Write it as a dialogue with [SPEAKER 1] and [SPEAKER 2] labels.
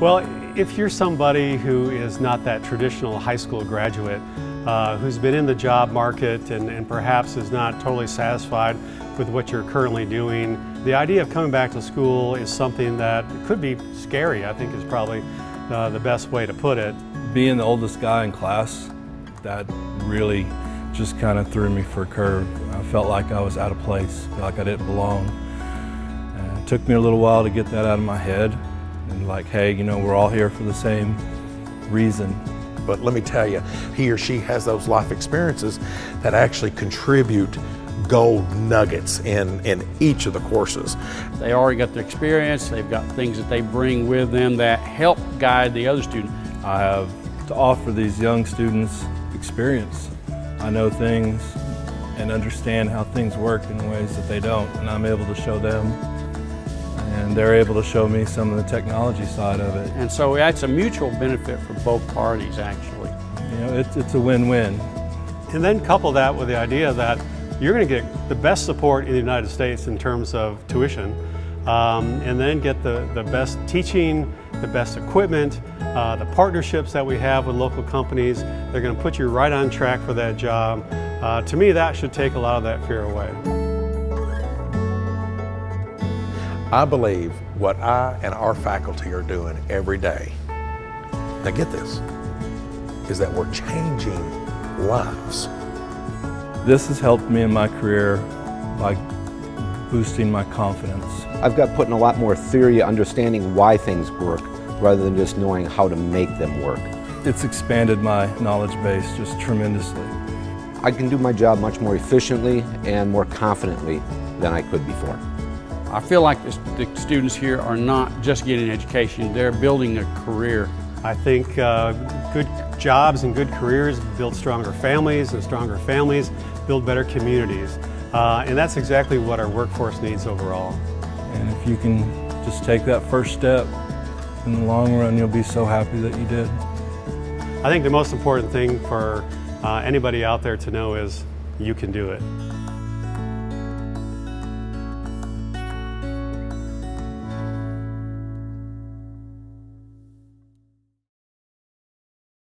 [SPEAKER 1] Well, if you're somebody who is not that traditional high school graduate, uh, who's been in the job market and, and, perhaps is not totally satisfied with what you're currently doing, the idea of coming back to school is something that could be scary, I think is probably uh, the best way to put it.
[SPEAKER 2] Being the oldest guy in class, that really just kind of threw me for a curve. I felt like I was out of place, like I didn't belong. And it took me a little while to get that out of my head and like, hey, you know, we're all here for the same reason.
[SPEAKER 3] But let me tell you, he or she has those life experiences that actually contribute gold nuggets in, in each of the courses.
[SPEAKER 4] They already got the experience, they've got things that they bring with them that help guide the other student.
[SPEAKER 2] I have to offer these young students experience. I know things and understand how things work in ways that they don't, and I'm able to show them and they're able to show me some of the technology side of it.
[SPEAKER 4] And so it's a mutual benefit for both parties, actually.
[SPEAKER 2] You know, it's, it's a win-win.
[SPEAKER 1] And then couple that with the idea that you're going to get the best support in the United States in terms of tuition, um, and then get the, the best teaching, the best equipment, uh, the partnerships that we have with local companies. They're going to put you right on track for that job. Uh, to me, that should take a lot of that fear away.
[SPEAKER 3] I believe what I and our faculty are doing every day, now get this, is that we're changing lives.
[SPEAKER 2] This has helped me in my career by boosting my confidence.
[SPEAKER 5] I've got putting a lot more theory, understanding why things work, rather than just knowing how to make them work.
[SPEAKER 2] It's expanded my knowledge base just tremendously.
[SPEAKER 5] I can do my job much more efficiently and more confidently than I could before.
[SPEAKER 4] I feel like the, the students here are not just getting education, they're building a career.
[SPEAKER 1] I think uh, good jobs and good careers build stronger families, and stronger families build better communities. Uh, and that's exactly what our workforce needs overall.
[SPEAKER 2] And if you can just take that first step, in the long run you'll be so happy that you did.
[SPEAKER 1] I think the most important thing for uh, anybody out there to know is you can do it.